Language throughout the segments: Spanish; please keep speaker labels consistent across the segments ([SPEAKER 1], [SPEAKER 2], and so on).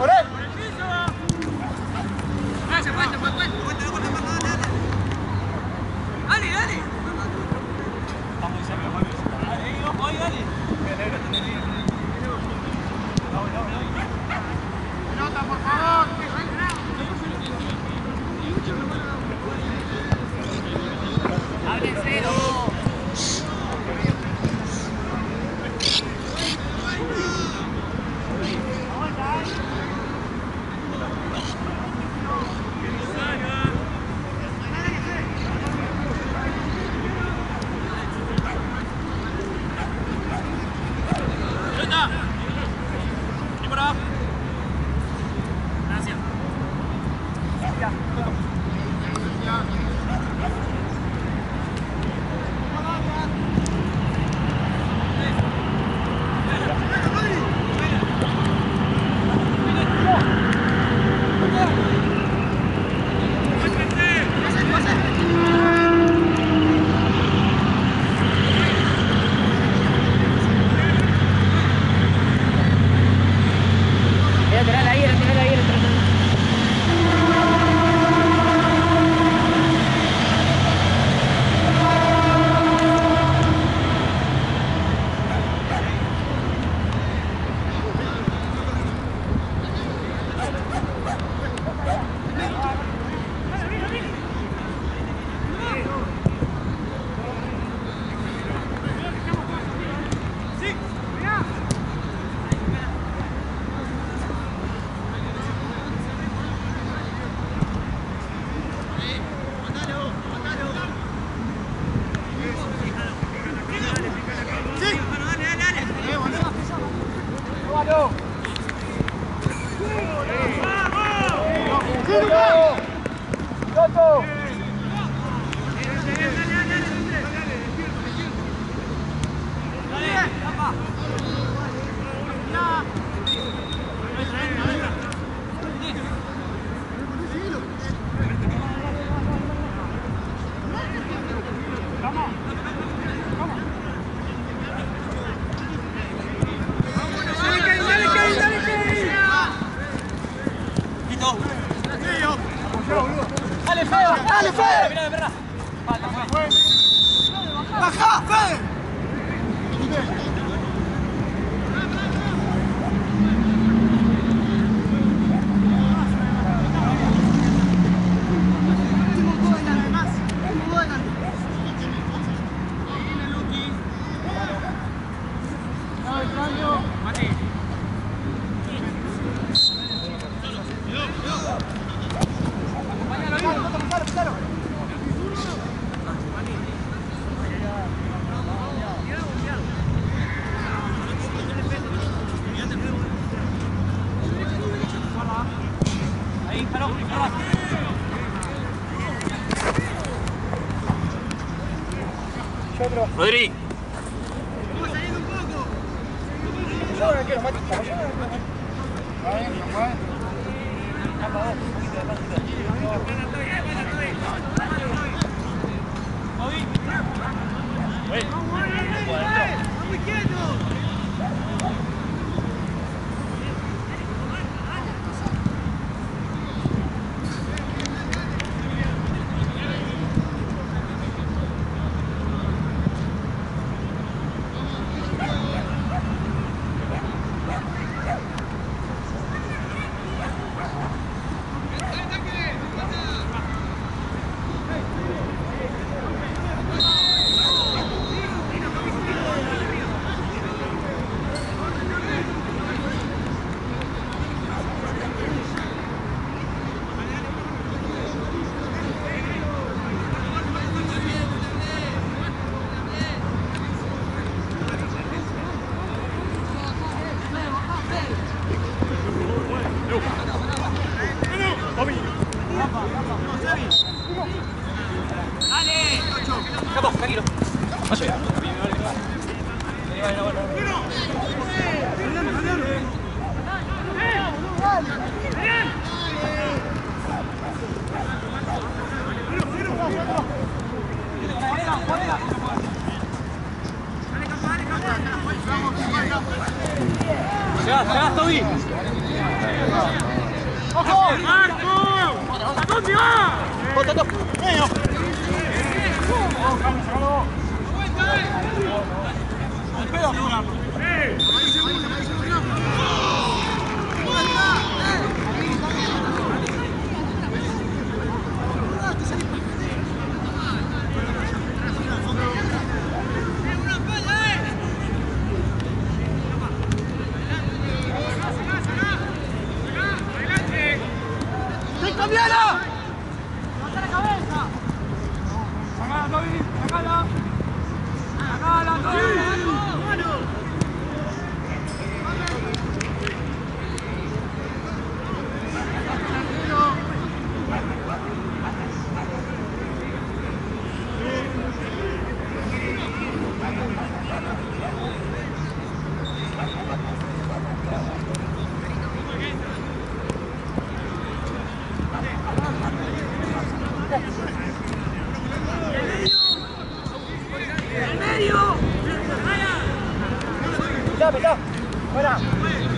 [SPEAKER 1] अरे Rodrigo. Capaz, Camilo. Más allá. Llegás, llegás, Toby. ¡Ojo! ¡Marco! ¿A dónde va? ¡Bota, ¡Sí, ¡Pitá, pitá! ¡Fuera!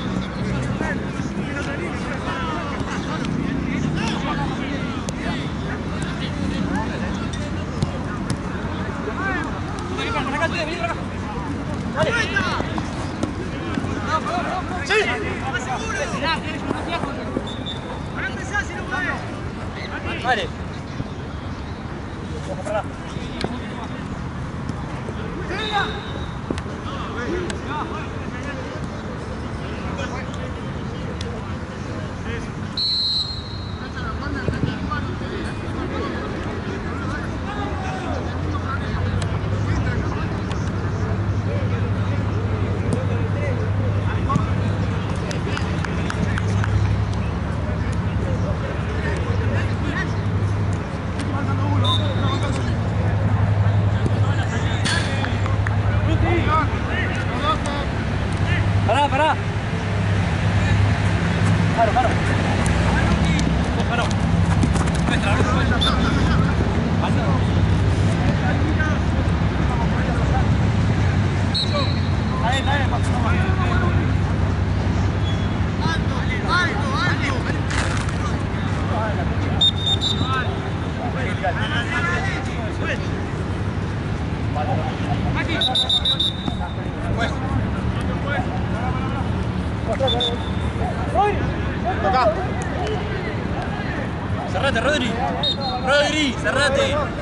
[SPEAKER 1] Cerrate.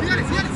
[SPEAKER 2] Fíjale, fíjale.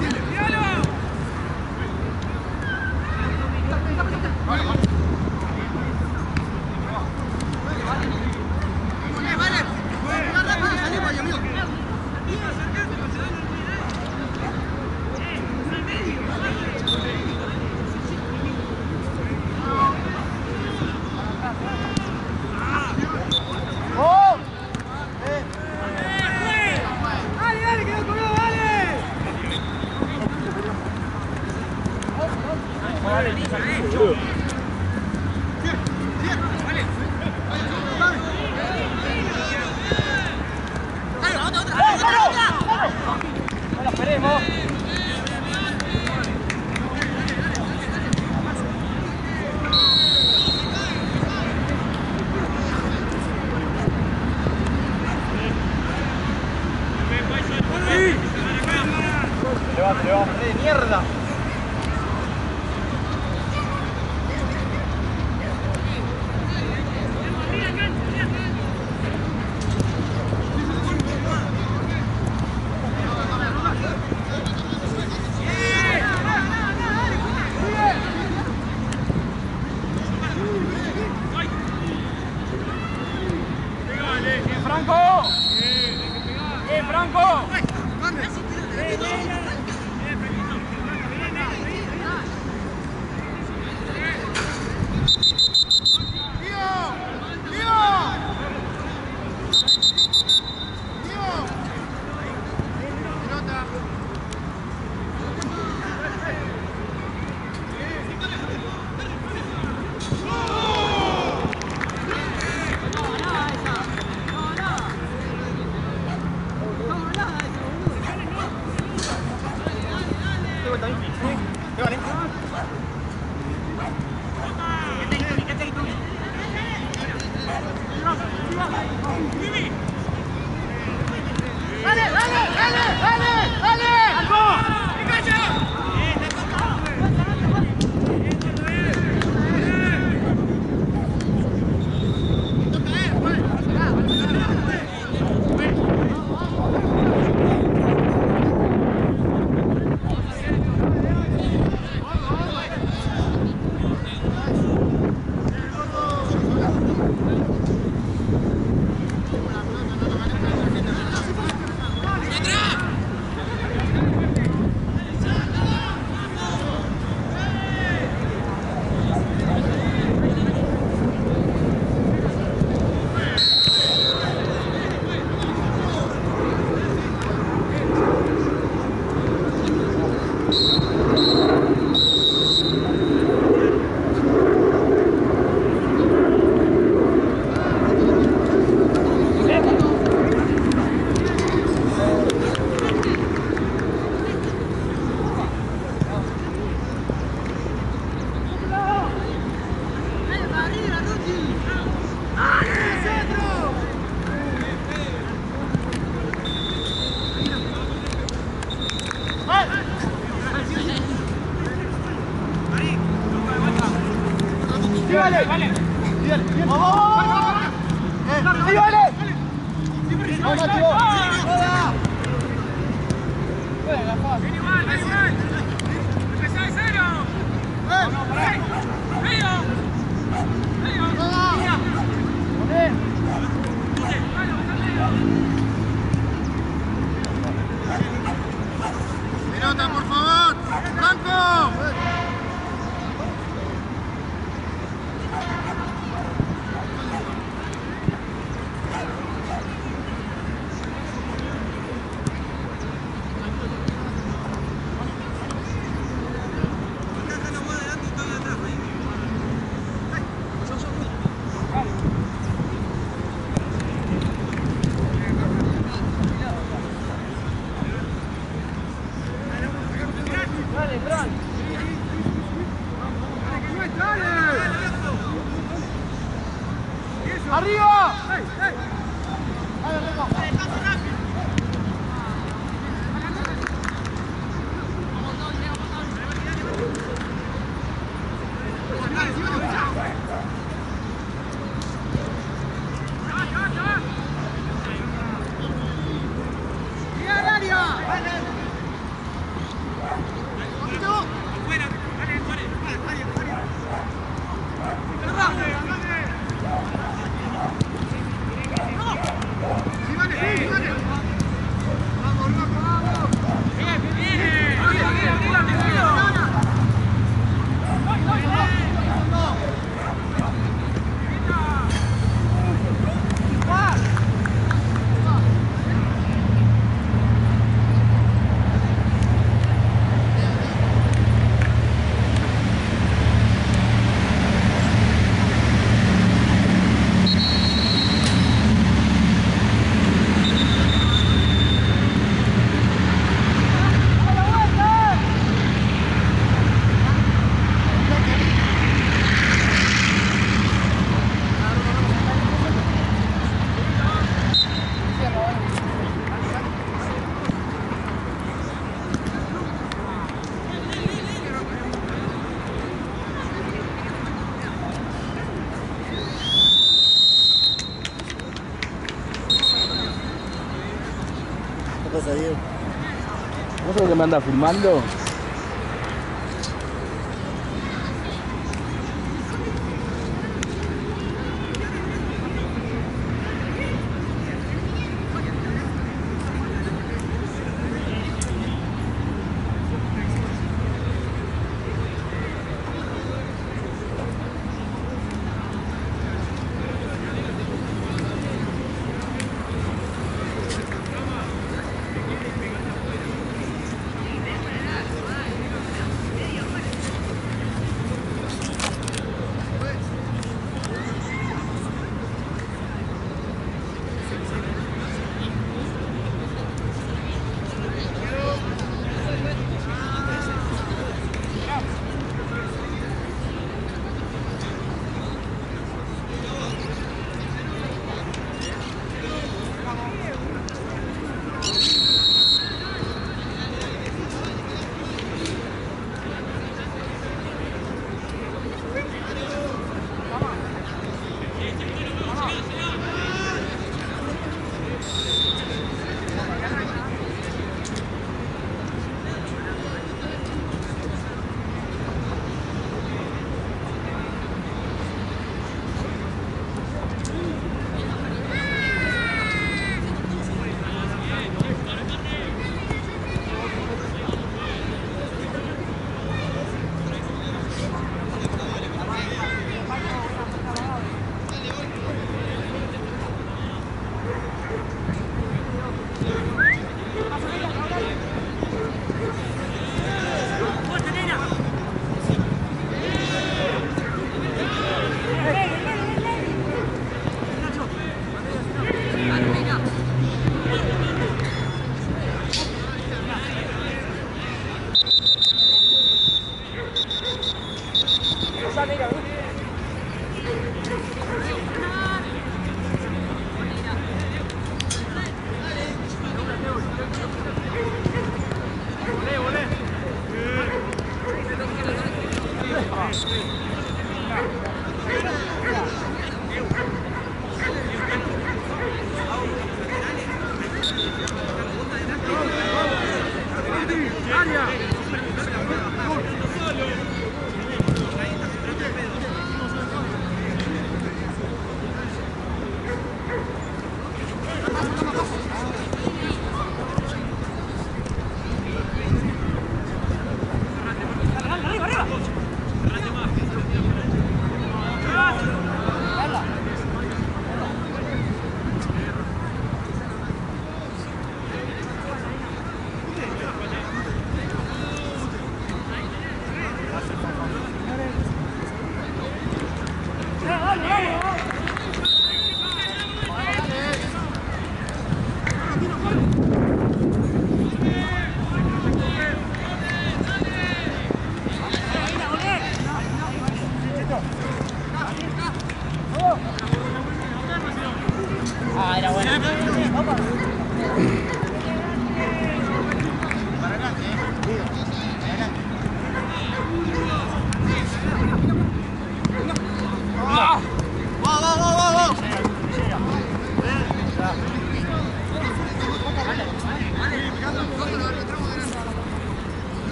[SPEAKER 3] ¿Vos sos lo que me anda filmando?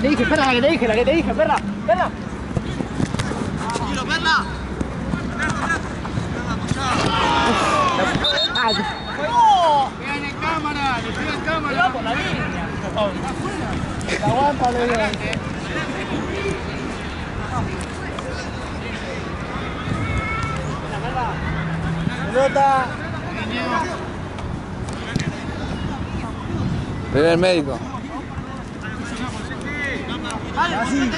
[SPEAKER 4] Que te dije, perra, la que te dije, la que te dije, perra, perra.
[SPEAKER 2] Tranquilo, Perla.
[SPEAKER 4] Ah,
[SPEAKER 2] Tiene cámara, le pido cámara.
[SPEAKER 4] por la línea. Aguanta, le digo. Pelota.
[SPEAKER 3] Primer médico.
[SPEAKER 4] Así,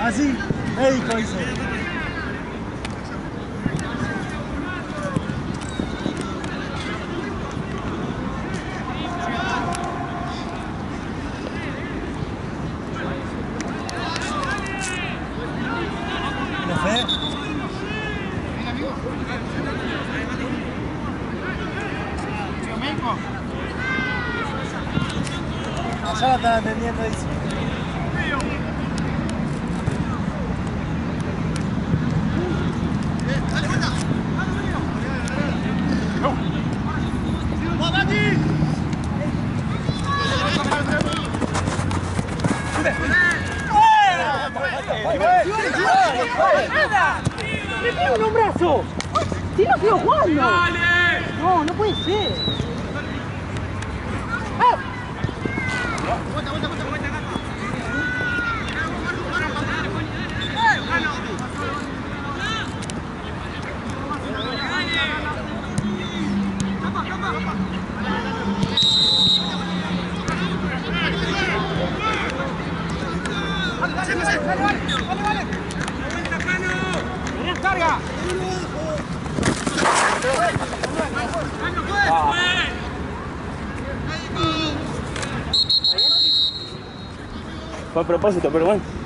[SPEAKER 4] así, médico dice.
[SPEAKER 1] propósito, pero bueno.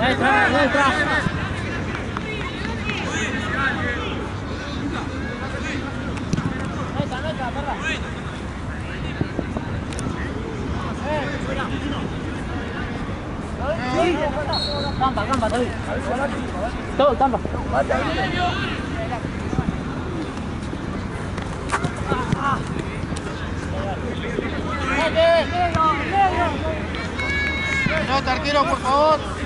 [SPEAKER 4] Letra, letra. Gamba, gamba, thôi. Tôi, gamba.
[SPEAKER 2] No, tranquilo, por favor.